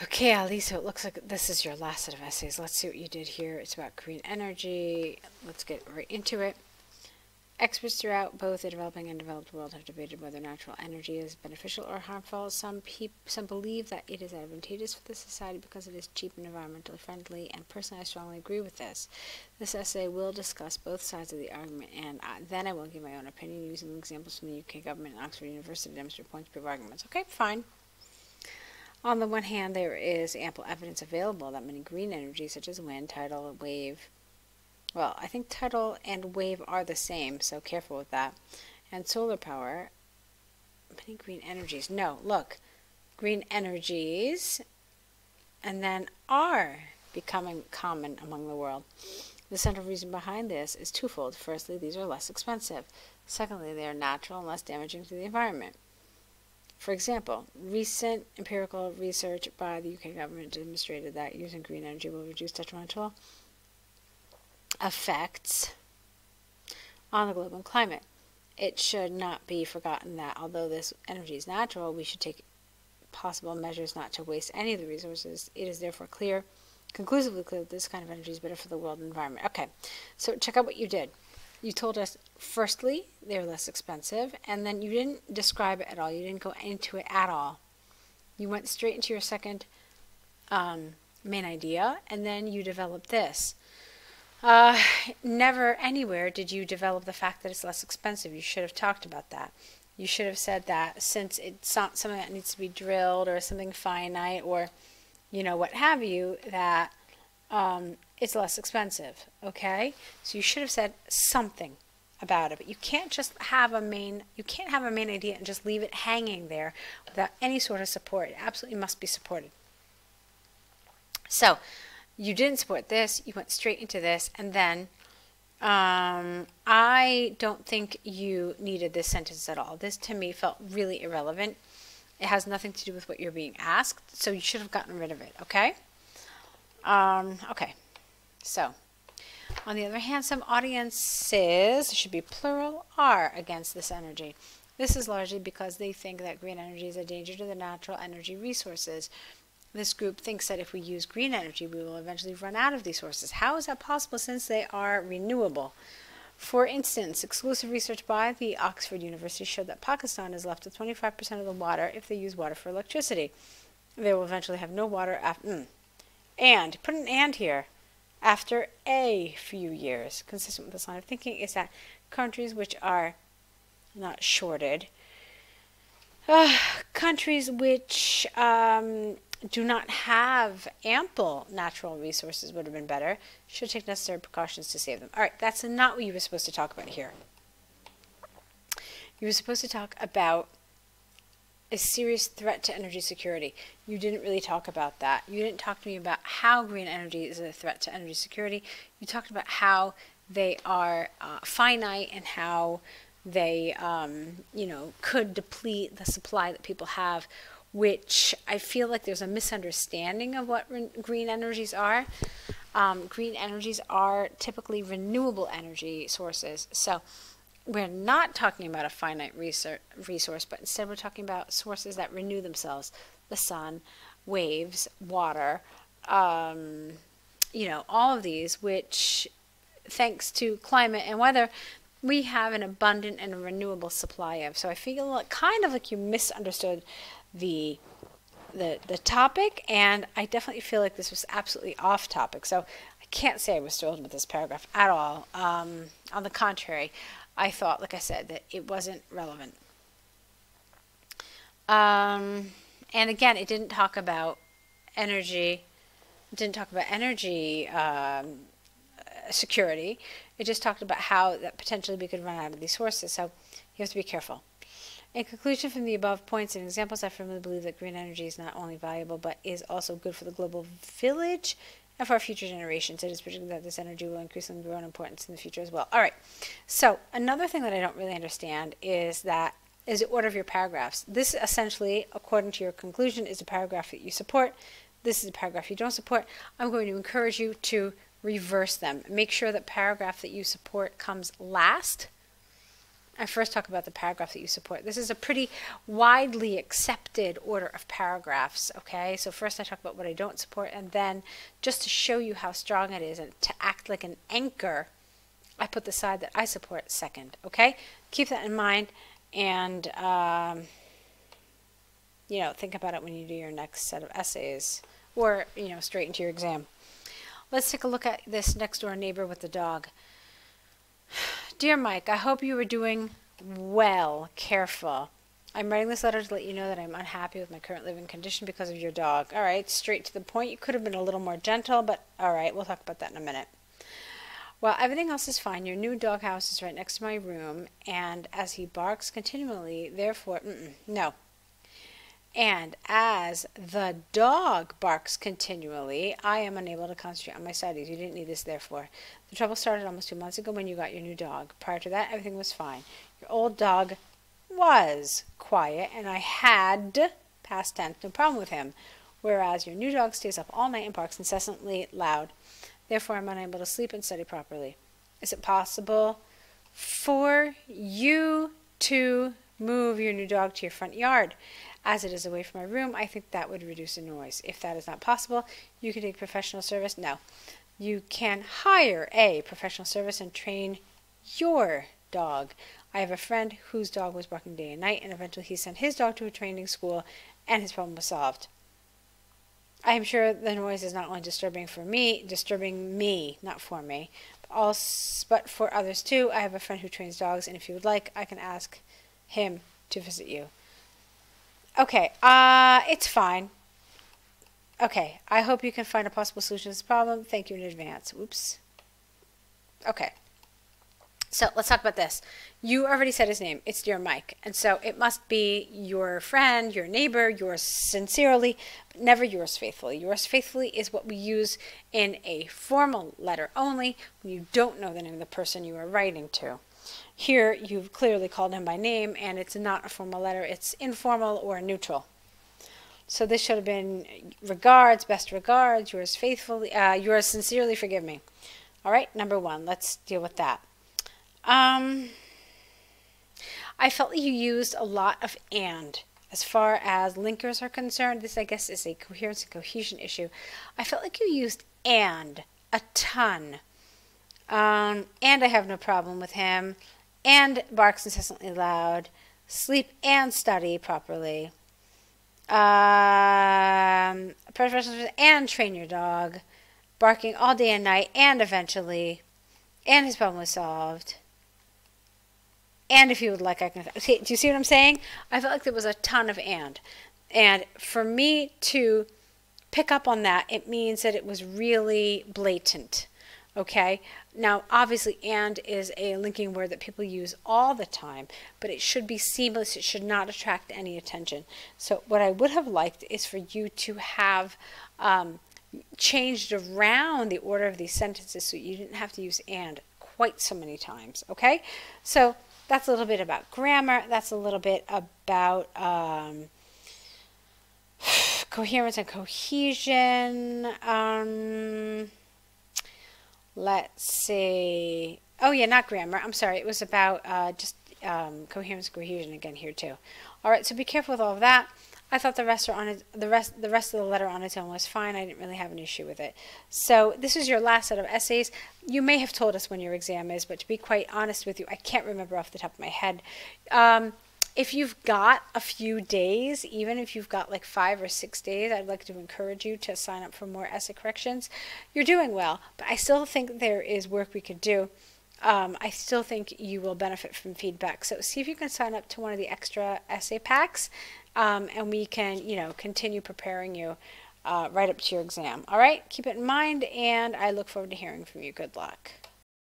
Okay, Ali, so it looks like this is your last set of essays. Let's see what you did here. It's about green energy. Let's get right into it. Experts throughout both the developing and developed world have debated whether natural energy is beneficial or harmful. Some some believe that it is advantageous for the society because it is cheap and environmentally friendly, and personally I strongly agree with this. This essay will discuss both sides of the argument, and uh, then I will give my own opinion using examples from the UK government and Oxford University to demonstrate points, prove arguments. Okay, fine. On the one hand, there is ample evidence available that many green energies, such as wind, tidal, wave, well, I think tidal and wave are the same, so careful with that. And solar power, many green energies. No, look, green energies, and then are becoming common among the world. The central reason behind this is twofold. Firstly, these are less expensive. Secondly, they are natural and less damaging to the environment. For example, recent empirical research by the UK government demonstrated that using green energy will reduce detrimental effects on the global climate. It should not be forgotten that although this energy is natural, we should take possible measures not to waste any of the resources. It is therefore clear, conclusively clear, that this kind of energy is better for the world environment. Okay, so check out what you did. You told us, firstly, they're less expensive, and then you didn't describe it at all. You didn't go into it at all. You went straight into your second um, main idea, and then you developed this. Uh, never anywhere did you develop the fact that it's less expensive. You should have talked about that. You should have said that since it's not something that needs to be drilled or something finite or, you know, what have you, that um, it's less expensive. Okay, so you should have said something about it. But you can't just have a main. You can't have a main idea and just leave it hanging there without any sort of support. It absolutely must be supported. So you didn't support this, you went straight into this, and then um, I don't think you needed this sentence at all. This to me felt really irrelevant. It has nothing to do with what you're being asked, so you should have gotten rid of it, okay? Um, okay, so on the other hand, some audiences, should be plural, are against this energy. This is largely because they think that green energy is a danger to the natural energy resources. This group thinks that if we use green energy, we will eventually run out of these sources. How is that possible since they are renewable? For instance, exclusive research by the Oxford University showed that Pakistan is left with 25% of the water if they use water for electricity. They will eventually have no water after. Mm. And, put an and here, after a few years. Consistent with this line of thinking is that countries which are not shorted, uh, countries which um, do not have ample natural resources would have been better, should take necessary precautions to save them. All right, that's not what you were supposed to talk about here. You were supposed to talk about a serious threat to energy security. You didn't really talk about that. You didn't talk to me about how green energy is a threat to energy security. You talked about how they are uh, finite and how they, um, you know, could deplete the supply that people have which I feel like there's a misunderstanding of what re- green energies are. Um, green energies are typically renewable energy sources. So we're not talking about a finite resource, but instead we're talking about sources that renew themselves the sun, waves, water, um, you know, all of these, which thanks to climate and weather, we have an abundant and renewable supply of. So I feel like, kind of like you misunderstood the the the topic, and I definitely feel like this was absolutely off topic. So I can't say I was thrilled with this paragraph at all. Um, on the contrary, I thought, like I said, that it wasn't relevant. Um, and again, it didn't talk about energy. It didn't talk about energy um, security. It just talked about how that potentially we could run out of these sources. So you have to be careful. In conclusion from the above points and examples, I firmly believe that green energy is not only valuable but is also good for the global village and for our future generations. It is predicted that this energy will increasingly grow in importance in the future as well. All right. So another thing that I don't really understand is that is the order of your paragraphs. This essentially, according to your conclusion, is a paragraph that you support. This is a paragraph you don't support. I'm going to encourage you to reverse them. Make sure that paragraph that you support comes last and first talk about the paragraph that you support. This is a pretty widely accepted order of paragraphs, okay? So first I talk about what I don't support, and then just to show you how strong it is and to act like an anchor, I put the side that I support second, okay? Keep that in mind, and, um, you know, think about it when you do your next set of essays, or, you know, straight into your exam. Let's take a look at this next door neighbor with the dog. Dear Mike, I hope you are doing well. Careful. I'm writing this letter to let you know that I'm unhappy with my current living condition because of your dog. All right, straight to the point. You could have been a little more gentle, but all right, we'll talk about that in a minute. Well, everything else is fine. Your new doghouse is right next to my room, and as he barks continually, therefore, no, and as the dog barks continually, I am unable to concentrate on my studies. You didn't need this, therefore. The trouble started almost two months ago when you got your new dog. Prior to that, everything was fine. Your old dog was quiet, and I had, past tense, no problem with him. Whereas your new dog stays up all night and barks incessantly loud. Therefore, I'm unable to sleep and study properly. Is it possible for you to move your new dog to your front yard? As it is away from my room, I think that would reduce the noise. If that is not possible, you can take professional service. No. You can hire a professional service and train your dog. I have a friend whose dog was barking day and night, and eventually he sent his dog to a training school, and his problem was solved. I am sure the noise is not only disturbing for me, disturbing me, not for me, but, also, but for others too. I have a friend who trains dogs, and if you would like, I can ask him to visit you. Okay, uh, it's fine. Okay, I hope you can find a possible solution to this problem. Thank you in advance. Oops. Okay. So let's talk about this. You already said his name. It's dear Mike. And so it must be your friend, your neighbor, yours sincerely, but never yours faithfully. Yours faithfully is what we use in a formal letter only when you don't know the name of the person you are writing to. Here, you've clearly called him by name, and it's not a formal letter. It's informal or neutral. So this should have been regards, best regards, yours faithfully, uh, yours sincerely, forgive me. All right, number one, let's deal with that. Um, I felt that you used a lot of and. As far as linkers are concerned, this I guess is a coherence and cohesion issue. I felt like you used and a ton. Um, and I have no problem with him and barks incessantly loud, sleep and study properly, um, and train your dog, barking all day and night, and eventually, and his problem was solved. And if you would like, I can. See, do you see what I'm saying? I felt like there was a ton of and. And for me to pick up on that, it means that it was really blatant. Okay, now obviously and is a linking word that people use all the time, but it should be seamless. It should not attract any attention. So what I would have liked is for you to have um, changed around the order of these sentences so you didn't have to use and quite so many times. Okay, so that's a little bit about grammar. That's a little bit about um, coherence and cohesion. Um, let's see. Oh yeah, not grammar. I'm sorry. It was about uh, just um, coherence cohesion again here too. All right, so be careful with all of that. I thought the rest on it, the rest the rest of the letter on its own was fine. I didn't really have an issue with it. So this is your last set of essays. You may have told us when your exam is, but to be quite honest with you, I can't remember off the top of my head. Um, if you've got a few days, even if you've got like five or six days, I'd like to encourage you to sign up for more essay corrections. You're doing well, but I still think there is work we could do. Um, I still think you will benefit from feedback. So see if you can sign up to one of the extra essay packs, um, and we can, you know, continue preparing you uh, right up to your exam. All right, keep it in mind, and I look forward to hearing from you. Good luck.